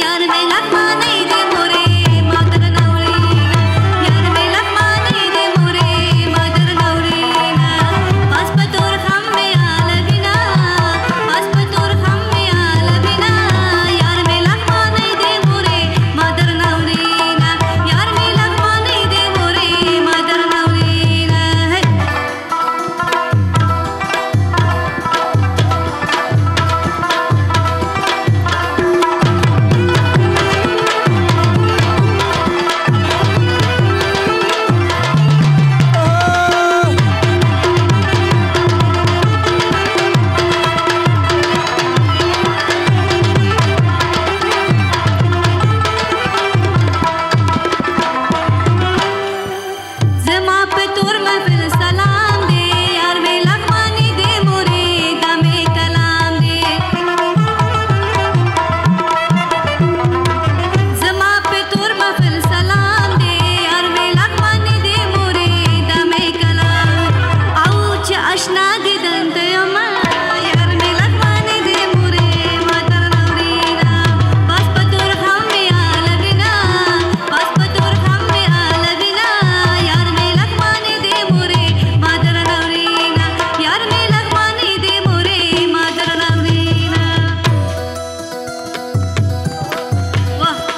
यार मेरा खाना ही